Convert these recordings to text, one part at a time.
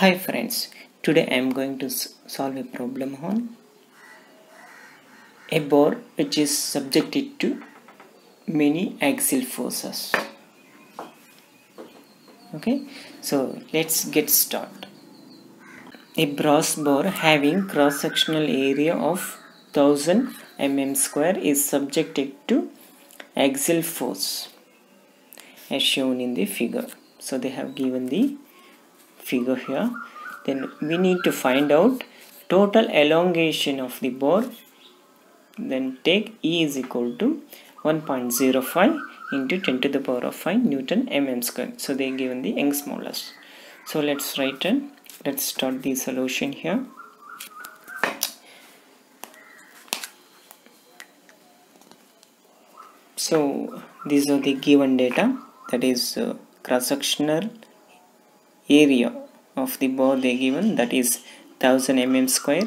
Hi friends, today I am going to solve a problem on a bar which is subjected to many axial forces. Okay, so let's get started. A brass bar having cross sectional area of 1000 mm square is subjected to axial force as shown in the figure. So they have given the figure here. Then we need to find out total elongation of the bar then take E is equal to 1.05 into 10 to the power of 5 Newton mm square. So they given the Young's modulus so let's write and let's start the solution here. So these are the given data. That is uh, cross sectional area of the bar they given that is 1000 mm square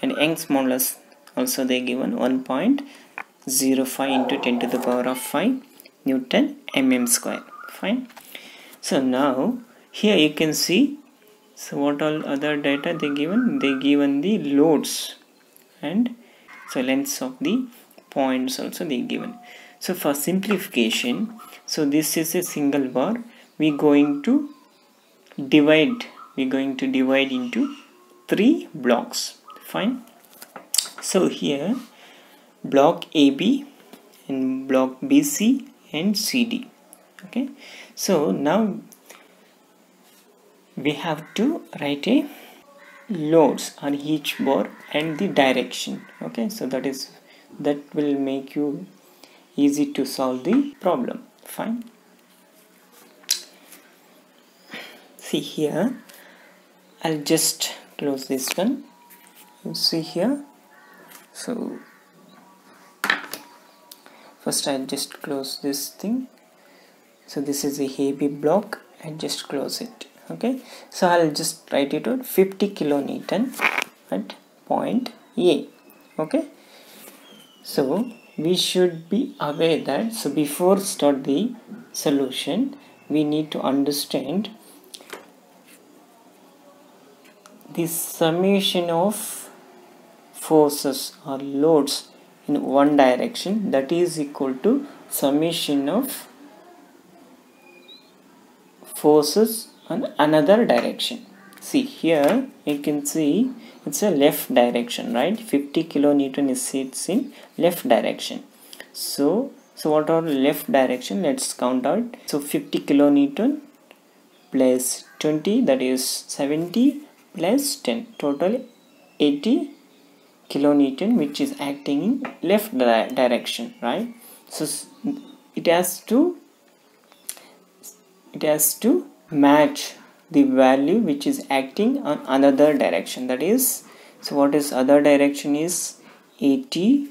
and Young's modulus also they given 1.05 into 10 to the power of 5 Newton mm square. Fine. So now here you can see so what all other data they given? They given the loads and so lengths of the points also they given. So for simplification so this is a single bar. We going to divide we're going to divide into three blocks. Fine. So here block AB and block BC and CD okay? So now we have to write a loads on each bar and the direction. Okay? So that is that will make you easy to solve the problem. Fine see here. I'll just close this one. You see here. So first I'll just close this thing. So this is a heavy block. And just close it okay? So I'll just write it out. 50 kilonewton at point A okay? So we should be aware that so before start the solution we need to understand the summation of forces or loads in one direction that is equal to summation of forces on another direction. See here you can see it's a left direction right? 50 kilonewton is sits in left direction. So so what are left direction? Let's count out. So 50 kilonewton plus 20 that is 70 plus 10 total 80 kilonewton which is acting in left di direction right? So it has to it has to match the value which is acting on another direction. That is so what is other direction is 80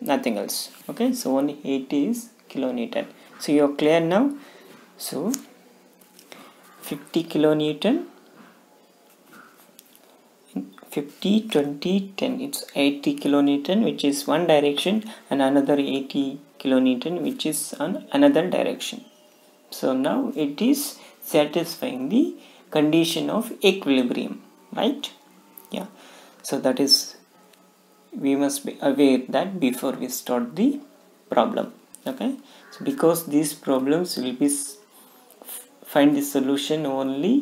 nothing else okay? So only 80 is kilonewton. So you're clear now? So 50 kilonewton 50 20 10 it's 80 kilonewton which is one direction and another 80 kilonewton which is on another direction. So now it is satisfying the condition of equilibrium right? Yeah. So that is we must be aware that before we start the problem okay? So because these problems will be find the solution only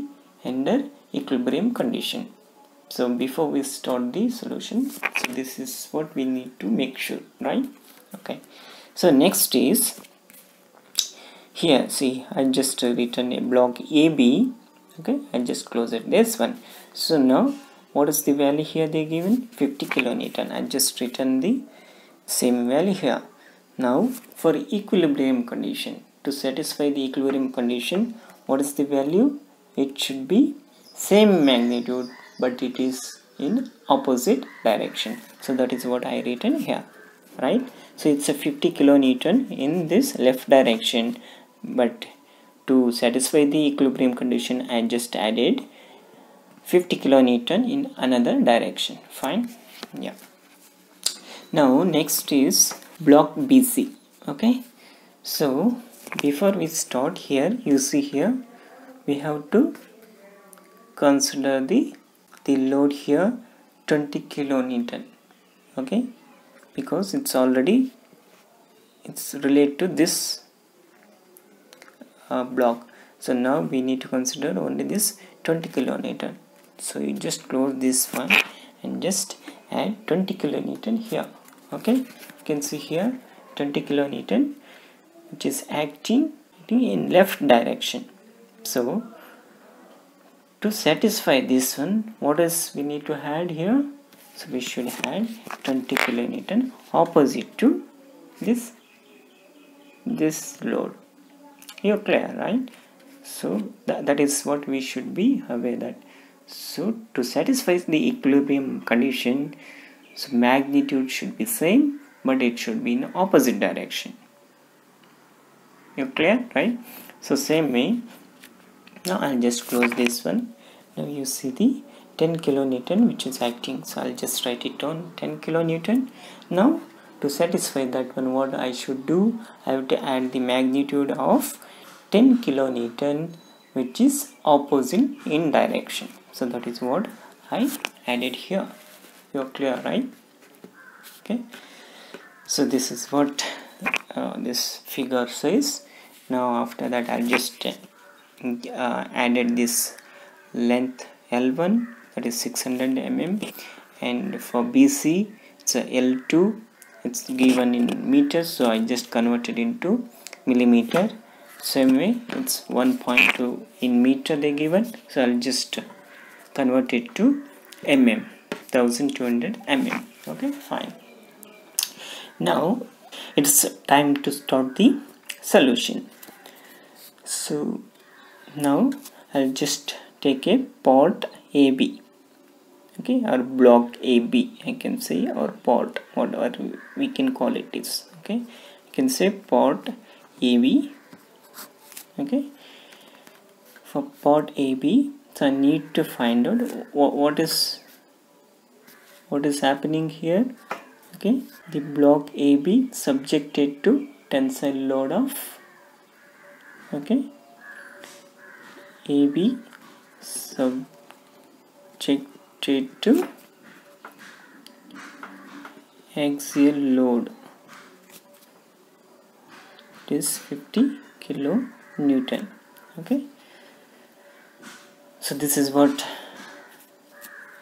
under equilibrium condition so before we start the solution so this is what we need to make sure right? Okay. So next is here see I just written a block AB okay? I just close it this one. So now what is the value here they given? 50 kilonewton. I just written the same value here. Now for equilibrium condition to satisfy the equilibrium condition what is the value? It should be same magnitude but it is in opposite direction. So that is what I written here right? So it's a 50 kilonewton in this left direction but to satisfy the equilibrium condition I just added 50 kilonewton in another direction. Fine? Yeah. Now next is block BC okay? So before we start here you see here we have to consider the the load here 20 kilonewton okay? Because it's already it's related to this uh, block. So now we need to consider only this 20 kilonewton. So you just close this one and just add 20 kilonewton here okay? You can see here 20 kilonewton which is acting in left direction. So to satisfy this one what is we need to add here? So we should add 20 kilonewton opposite to this this load. You're clear right? So that, that is what we should be aware that. So to satisfy the equilibrium condition so magnitude should be same but it should be in opposite direction. You clear right? So same way. Now I'll just close this one now you see the 10 kilonewton which is acting. So I'll just write it on 10 kilonewton. Now to satisfy that one what I should do I have to add the magnitude of 10 kilonewton which is opposite in direction. So that is what I added here. You're clear right? Okay. So this is what uh, this figure says. Now after that I'll just uh, added this length L1 that is 600 mm and for BC it's a L2 it's given in meters so I just converted into millimeter. Same way it's 1.2 in meter they given so I'll just convert it to mm 1200 mm okay fine. Now it's time to start the solution. So now I'll just take a port AB okay or block AB I can say or port whatever we can call it is okay? You can say port AB okay? For port AB so I need to find out what, what is what is happening here okay? The block AB subjected to tensile load of okay? AB subjected to axial load. It is 50 kilo newton okay? So this is what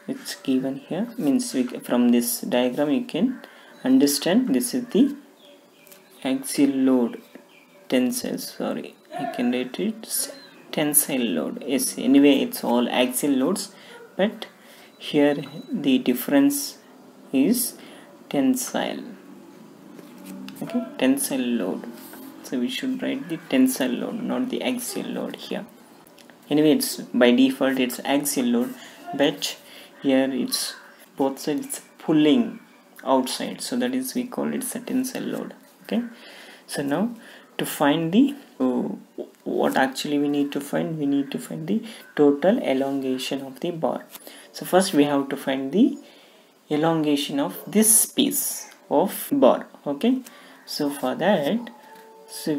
it's given here. Means we, from this diagram you can understand this is the axial load tensile. Sorry I can write it tensile load. Yes anyway it's all axial loads but here the difference is tensile. Okay tensile load. So we should write the tensile load not the axial load here. Anyway it's by default it's axial load but here it's both sides pulling outside. So that is we call it a tensile load. Okay so now to find the uh, what actually we need to find? We need to find the total elongation of the bar. So first we have to find the elongation of this piece of bar okay? So for that so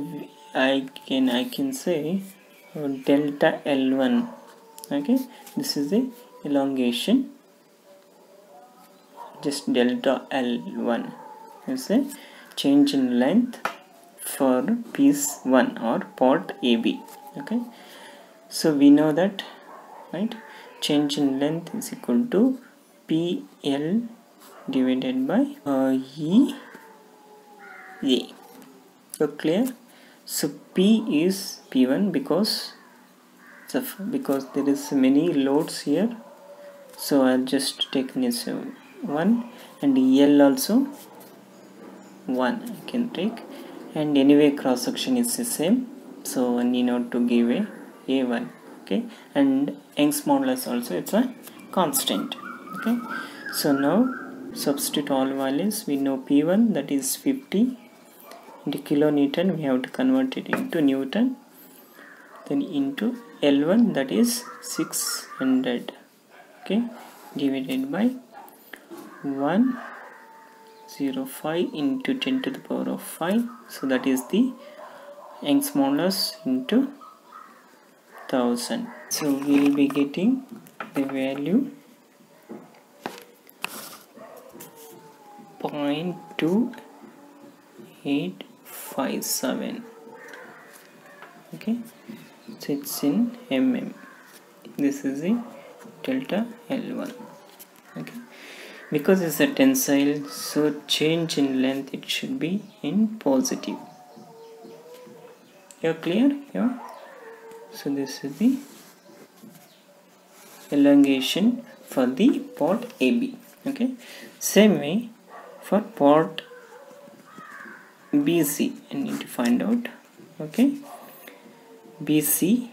I can I can say uh, delta L1 okay? This is the elongation just delta L1 is a change in length for piece 1 or port AB okay? So we know that right? Change in length is equal to PL divided by uh, E A. So clear? So P is P1 because because there is many loads here. So I'll just take this one and L also one I can take and anyway cross section is the same. So need not to give a a1 okay? And Young's modulus also it's a constant okay? So now substitute all values. We know p1 that is 50 into kilonewton we have to convert it into newton. Then into L1 that is 600 okay? Divided by 1 0 5 into 10 to the power of 5 so that is the Young's modulus into 1000 so we'll be getting the value 0.2857 okay. So it's in mm this is the delta L1 okay because it's a tensile so change in length it should be in positive. You're clear? Yeah? So this is the elongation for the port AB okay? Same way for port BC I need to find out okay? BC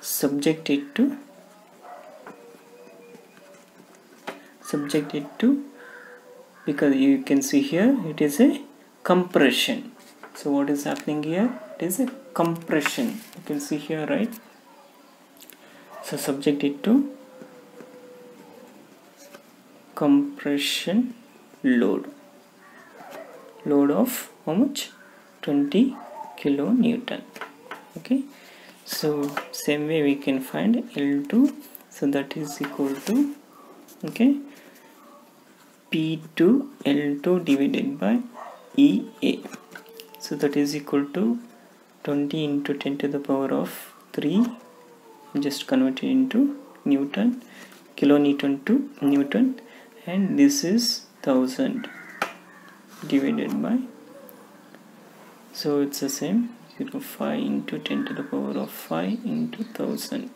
subjected to subjected to because you can see here it is a compression. So what is happening here? It is a compression. You can see here right? So subjected to compression load. Load of how much? 20 kilonewton. Okay? So same way we can find L2 so that is equal to okay P2 L2 divided by EA so that is equal to 20 into 10 to the power of 3 just convert it into Newton kilonewton to Newton and this is 1000 divided by so it's the same 0 5 into 10 to the power of 5 into 1000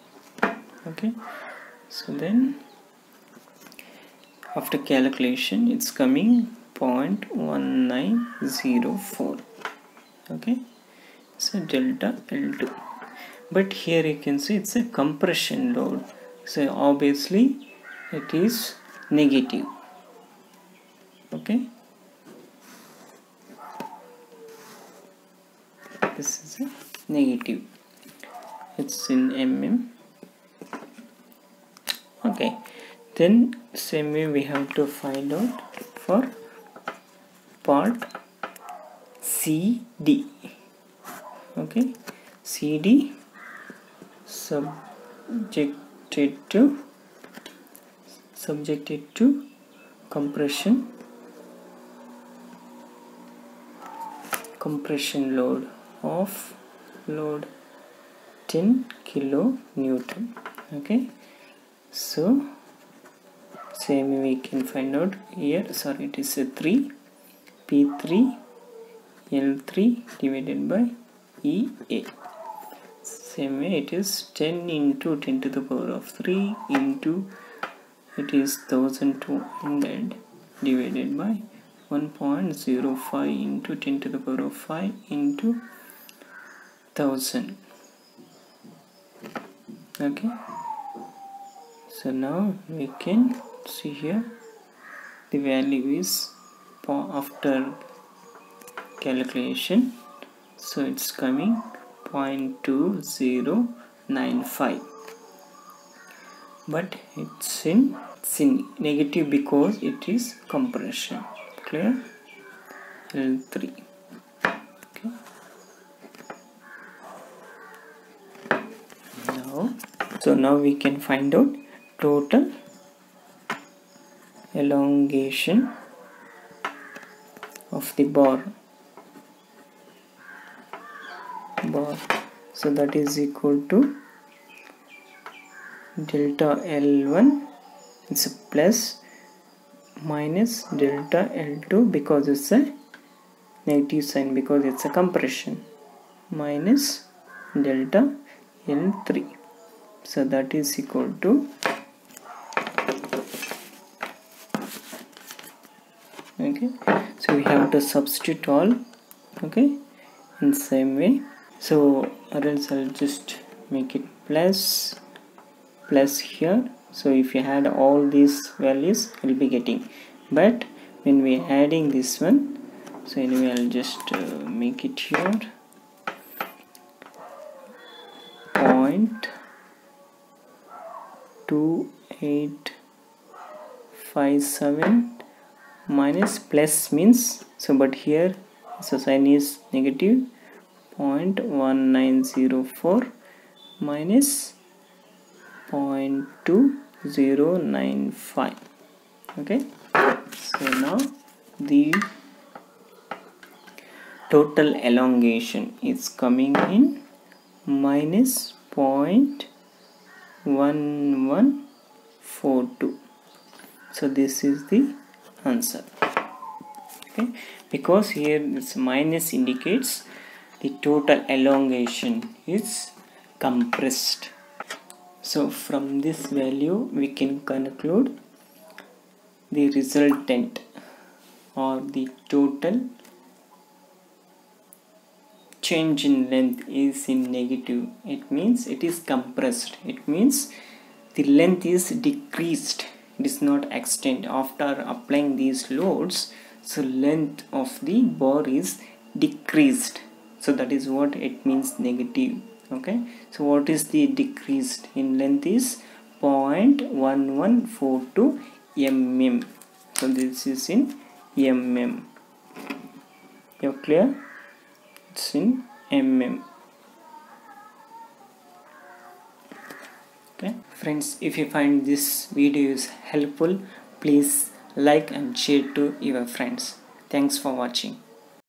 okay so then after calculation it's coming 0.1904 okay? So delta L2 but here you can see it's a compression load. So obviously it is negative. Okay? This is a negative. It's in mm okay then same way we have to find out for part CD okay. CD subjected to subjected to compression compression load of load 10 kilo newton okay. So same we can find out here sorry it is a 3 p3 l3 divided by ea same way it is 10 into 10 to the power of 3 into it is 1200 divided by 1.05 into 10 to the power of 5 into 1000 okay so now we can see here the value is after calculation. So it's coming 0.2095 but it's in, it's in negative because it is compression. Clear? L3 okay. So now we can find out total. Elongation of the bar. Bar. So that is equal to delta L1 it's plus minus delta L2 because it's a negative sign because it's a compression. Minus delta L3 so that is equal to okay. So we have to substitute all. Okay. In same way. So or else I'll just make it plus plus here. So if you add all these values we'll be getting. But when we're adding this one so anyway I'll just uh, make it here. Point two eight five seven minus plus means so but here so sign is negative 0.1904 minus 0.2095 okay? So now the total elongation is coming in minus 0.1142 so this is the answer okay? Because here this minus indicates the total elongation is compressed. So from this value we can conclude the resultant or the total change in length is in negative. It means it is compressed. It means the length is decreased is not extend after applying these loads so length of the bar is decreased. So that is what it means negative okay? So what is the decreased in length is 0.1142 mm. So this is in mm. You're clear? It's in mm friends if you find this video is helpful please like and share to your friends. Thanks for watching